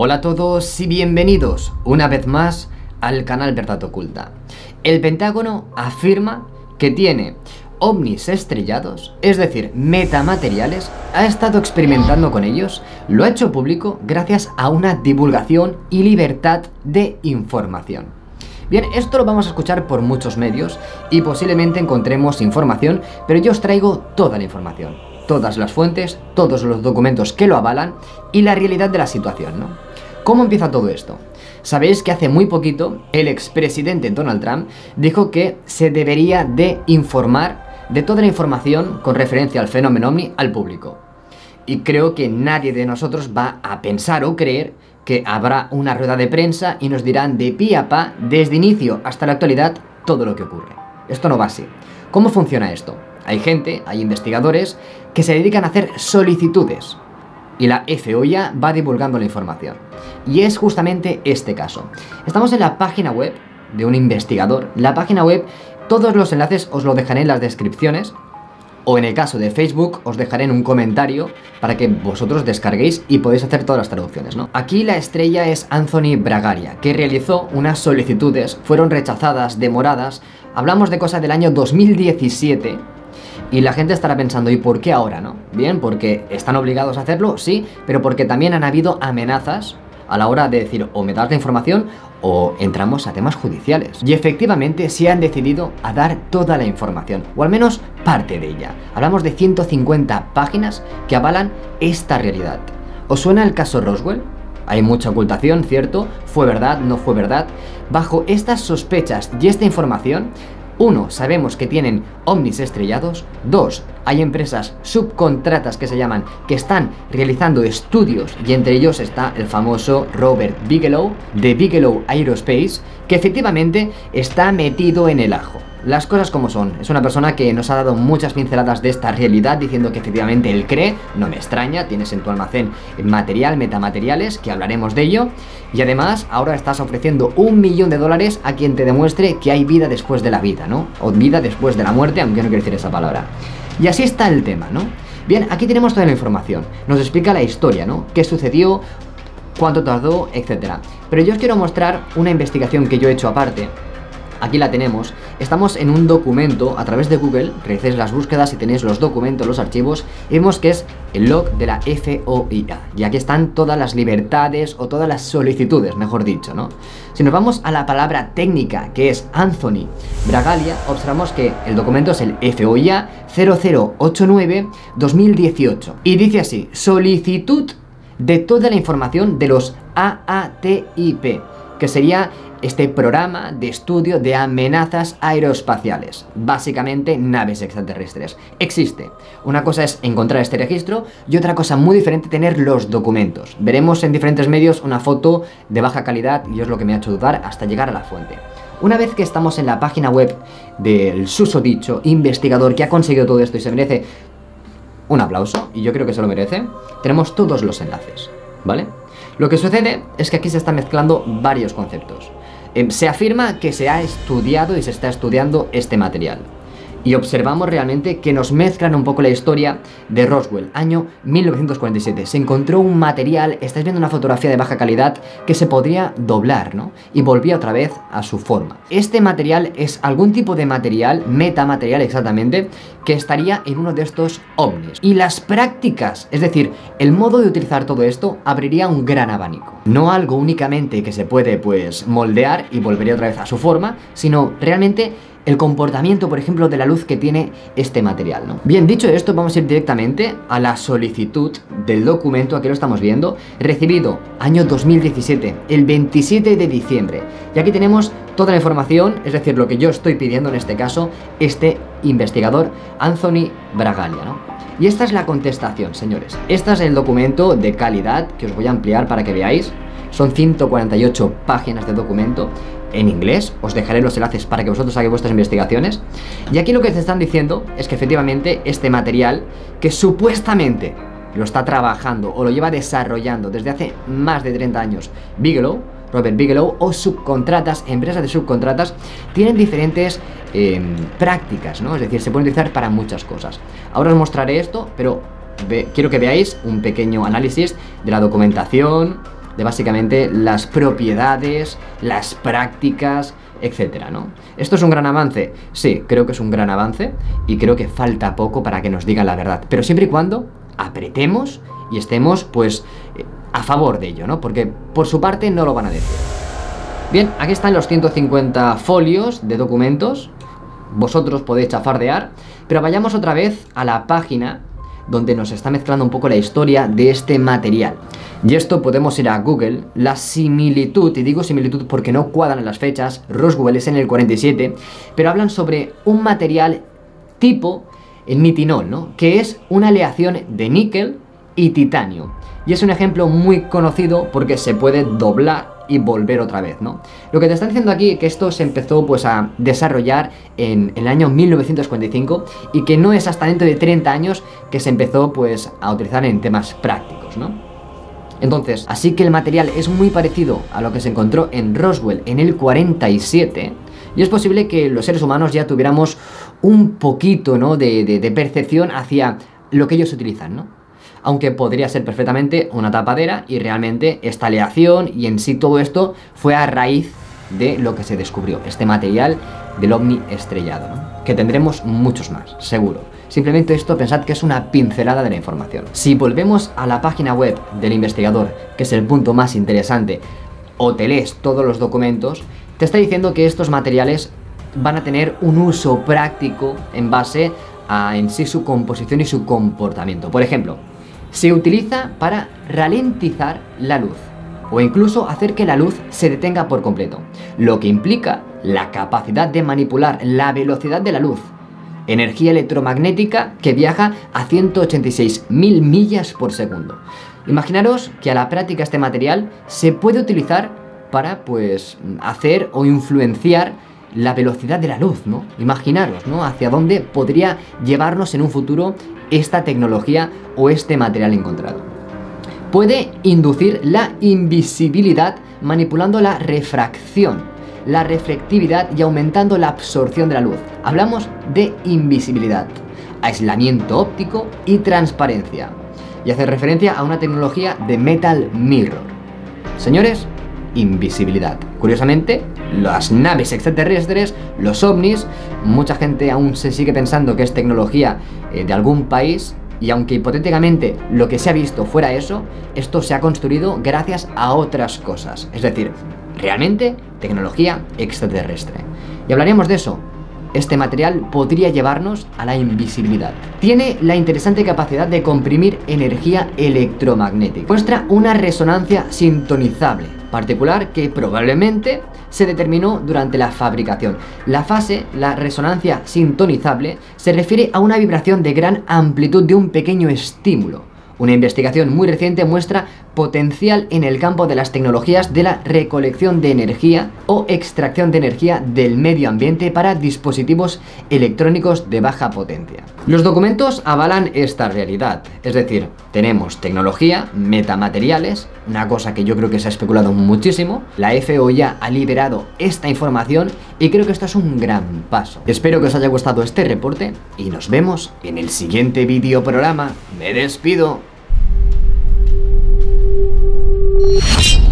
Hola a todos y bienvenidos una vez más al canal Verdad Oculta. El Pentágono afirma que tiene ovnis estrellados, es decir, metamateriales, ha estado experimentando con ellos, lo ha hecho público gracias a una divulgación y libertad de información. Bien, esto lo vamos a escuchar por muchos medios y posiblemente encontremos información, pero yo os traigo toda la información, todas las fuentes, todos los documentos que lo avalan y la realidad de la situación, ¿no? ¿Cómo empieza todo esto? Sabéis que hace muy poquito el expresidente Donald Trump dijo que se debería de informar de toda la información con referencia al fenómeno OVNI al público. Y creo que nadie de nosotros va a pensar o creer que habrá una rueda de prensa y nos dirán de pie a pa, desde inicio hasta la actualidad, todo lo que ocurre. Esto no va así. ¿Cómo funciona esto? Hay gente, hay investigadores que se dedican a hacer solicitudes y la FOIA va divulgando la información. Y es justamente este caso. Estamos en la página web de un investigador. La página web, todos los enlaces os lo dejaré en las descripciones. O en el caso de Facebook, os dejaré en un comentario para que vosotros descarguéis y podéis hacer todas las traducciones, ¿no? Aquí la estrella es Anthony Bragaria, que realizó unas solicitudes, fueron rechazadas, demoradas. Hablamos de cosas del año 2017 y la gente estará pensando, ¿y por qué ahora, no? Bien, porque están obligados a hacerlo, sí, pero porque también han habido amenazas a la hora de decir o me das la información o entramos a temas judiciales. Y efectivamente se han decidido a dar toda la información, o al menos parte de ella. Hablamos de 150 páginas que avalan esta realidad. ¿Os suena el caso Roswell? Hay mucha ocultación, ¿cierto? ¿Fue verdad? ¿No fue verdad? Bajo estas sospechas y esta información, uno, sabemos que tienen ovnis estrellados. Dos, hay empresas subcontratas que se llaman, que están realizando estudios y entre ellos está el famoso Robert Bigelow de Bigelow Aerospace, que efectivamente está metido en el ajo las cosas como son. Es una persona que nos ha dado muchas pinceladas de esta realidad diciendo que efectivamente él cree, no me extraña, tienes en tu almacén material, metamateriales, que hablaremos de ello. Y además ahora estás ofreciendo un millón de dólares a quien te demuestre que hay vida después de la vida, ¿no? O vida después de la muerte, aunque no quiero decir esa palabra. Y así está el tema, ¿no? Bien, aquí tenemos toda la información. Nos explica la historia, ¿no? ¿Qué sucedió? ¿Cuánto tardó? Etcétera. Pero yo os quiero mostrar una investigación que yo he hecho aparte aquí la tenemos. Estamos en un documento a través de Google, realicéis las búsquedas y tenéis los documentos, los archivos, y vemos que es el log de la FOIA. Y aquí están todas las libertades o todas las solicitudes, mejor dicho, ¿no? Si nos vamos a la palabra técnica, que es Anthony Bragalia, observamos que el documento es el FOIA 0089-2018. Y dice así, solicitud de toda la información de los AATIP, que sería este programa de estudio de amenazas aeroespaciales, básicamente naves extraterrestres. Existe. Una cosa es encontrar este registro y otra cosa muy diferente tener los documentos. Veremos en diferentes medios una foto de baja calidad y es lo que me ha hecho dudar hasta llegar a la fuente. Una vez que estamos en la página web del susodicho investigador que ha conseguido todo esto y se merece un aplauso, y yo creo que se lo merece, tenemos todos los enlaces, ¿vale? Lo que sucede es que aquí se están mezclando varios conceptos. Em, se afirma que se ha estudiado y se está estudiando este material. Y observamos realmente que nos mezclan un poco la historia de Roswell, año 1947. Se encontró un material, estáis viendo una fotografía de baja calidad, que se podría doblar, ¿no? Y volvía otra vez a su forma. Este material es algún tipo de material, metamaterial exactamente, que estaría en uno de estos ovnis. Y las prácticas, es decir, el modo de utilizar todo esto, abriría un gran abanico. No algo únicamente que se puede, pues, moldear y volvería otra vez a su forma, sino realmente el comportamiento, por ejemplo, de la luz que tiene este material, ¿no? Bien, dicho esto, vamos a ir directamente a la solicitud del documento, aquí lo estamos viendo, recibido año 2017, el 27 de diciembre. Y aquí tenemos toda la información, es decir, lo que yo estoy pidiendo en este caso, este investigador, Anthony Bragalia, ¿no? Y esta es la contestación, señores. Este es el documento de calidad que os voy a ampliar para que veáis. Son 148 páginas de documento en inglés, os dejaré los enlaces para que vosotros hagáis vuestras investigaciones. Y aquí lo que te están diciendo es que efectivamente este material, que supuestamente lo está trabajando o lo lleva desarrollando desde hace más de 30 años Bigelow, Robert Bigelow o subcontratas, empresas de subcontratas, tienen diferentes em, prácticas, ¿no? Es decir, se pueden utilizar para muchas cosas. Ahora os mostraré esto, pero quiero que veáis un pequeño análisis de la documentación, de básicamente las propiedades, las prácticas, etcétera, ¿no? ¿Esto es un gran avance? Sí, creo que es un gran avance y creo que falta poco para que nos digan la verdad, pero siempre y cuando apretemos y estemos, pues, eh, a favor de ello, ¿no? Porque por su parte no lo van a decir. Bien, aquí están los 150 folios de documentos. Vosotros podéis chafardear, pero vayamos otra vez a la página donde nos está mezclando un poco la historia de este material. Y esto podemos ir a Google, la similitud, y digo similitud porque no cuadran las fechas, Roswell es en el 47, pero hablan sobre un material tipo el nitinol, ¿no? Que es una aleación de níquel y titanio. Y es un ejemplo muy conocido porque se puede doblar y volver otra vez, ¿no? Lo que te están diciendo aquí es que esto se empezó pues a desarrollar en, el año 1945 y que no es hasta dentro de 30 años que se empezó pues a utilizar en temas prácticos, ¿no? Entonces, así que el material es muy parecido a lo que se encontró en Roswell en el 47 y es posible que los seres humanos ya tuviéramos un poquito, ¿no? De, de percepción hacia lo que ellos utilizan, ¿no? Aunque podría ser perfectamente una tapadera y realmente esta aleación y en sí todo esto fue a raíz de lo que se descubrió, este material del ovni estrellado, ¿no? que tendremos muchos más, seguro. Simplemente esto pensad que es una pincelada de la información. Si volvemos a la página web del investigador, que es el punto más interesante, o te lees todos los documentos, te está diciendo que estos materiales van a tener un uso práctico en base a en sí su composición y su comportamiento. Por ejemplo, se utiliza para ralentizar la luz o incluso hacer que la luz se detenga por completo, lo que implica la capacidad de manipular la velocidad de la luz, energía electromagnética que viaja a 186.000 millas por segundo. Imaginaros que a la práctica este material se puede utilizar para pues hacer o influenciar la velocidad de la luz, ¿no? Imaginaros, ¿no? Hacia dónde podría llevarnos en un futuro esta tecnología o este material encontrado. Puede inducir la invisibilidad manipulando la refracción, la reflectividad y aumentando la absorción de la luz. Hablamos de invisibilidad, aislamiento óptico y transparencia. Y hace referencia a una tecnología de Metal Mirror. Señores, invisibilidad. Curiosamente, las naves extraterrestres, los ovnis, mucha gente aún se sigue pensando que es tecnología eh, de algún país y aunque hipotéticamente lo que se ha visto fuera eso, esto se ha construido gracias a otras cosas. Es decir, realmente tecnología extraterrestre. Y hablaremos de eso este material podría llevarnos a la invisibilidad. Tiene la interesante capacidad de comprimir energía electromagnética. Muestra una resonancia sintonizable, particular que probablemente se determinó durante la fabricación. La fase, la resonancia sintonizable, se refiere a una vibración de gran amplitud de un pequeño estímulo. Una investigación muy reciente muestra potencial en el campo de las tecnologías de la recolección de energía o extracción de energía del medio ambiente para dispositivos electrónicos de baja potencia. Los documentos avalan esta realidad, es decir, tenemos tecnología, metamateriales, una cosa que yo creo que se ha especulado muchísimo, la FO ya ha liberado esta información y creo que esto es un gran paso. Espero que os haya gustado este reporte y nos vemos en el siguiente vídeo programa. Me despido. you